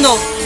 ¡Ay, qué horror, no!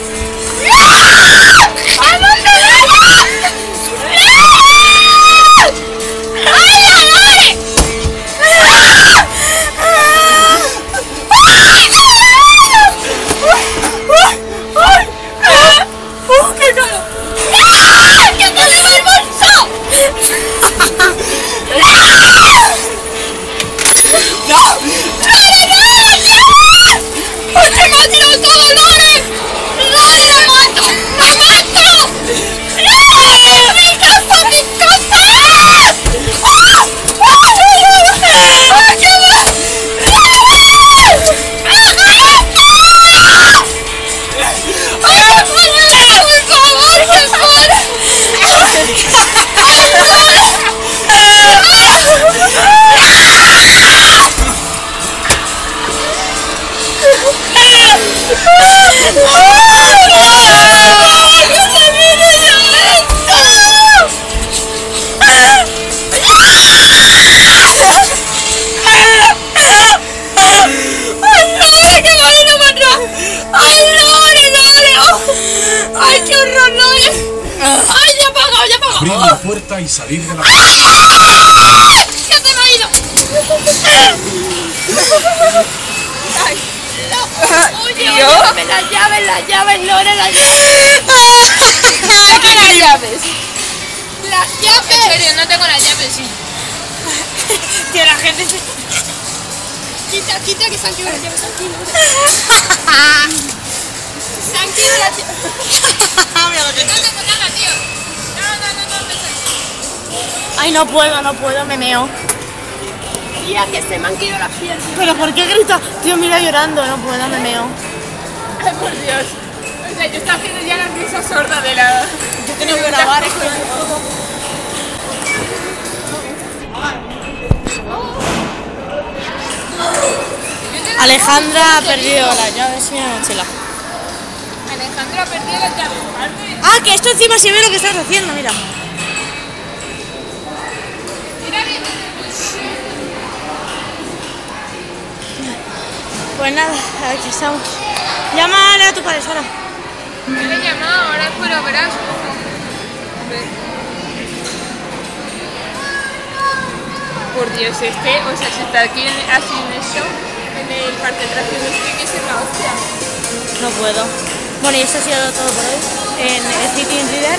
Abrir la puerta y salir de la... ¡Ya se me ha ido! ¡Oye, oye, dame las llaves, las llaves, Lore, las llaves! ¡Dame las llaves! ¡Las llaves! En serio, no tengo las llaves, sí. Que la gente se... Quita, quita, que se han quedado las llaves, tranquilo. Se han quedado las llaves. Mira No, no, no, nada, tío. No, no, no, no, no. Ay, no puedo, no puedo, me meo. Tía, que se me han quedado las piernas. ¿Pero por qué grita? Tío, mira llorando, no puedo, me meo. Ay, por Dios. O sea, yo estaba haciendo ya la risa sorda de la... Yo tengo que grabar esto. Alejandra ha perdido las llaves y la mochila. Alejandra perdió las llaves. Ah, que esto encima se ve lo que estás haciendo, mira. Pues nada, aquí estamos. Llámale a tu padre, Sara. Yo le he llamado, ahora pero verás. Por Dios, este, o sea, si está aquí en, así en esto, en el parque de atracciones, tiene que ser la hostia. No puedo. Bueno, y esto ha sido todo por hoy. En City Reader.